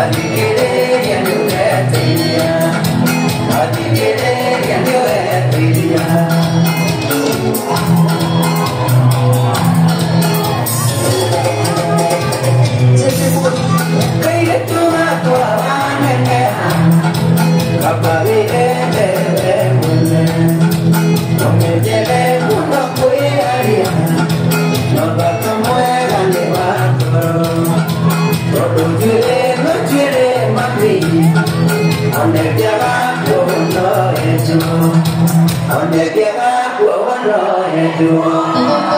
Don't. piede ma qui onde chiara buono e giù onde chiara no e giù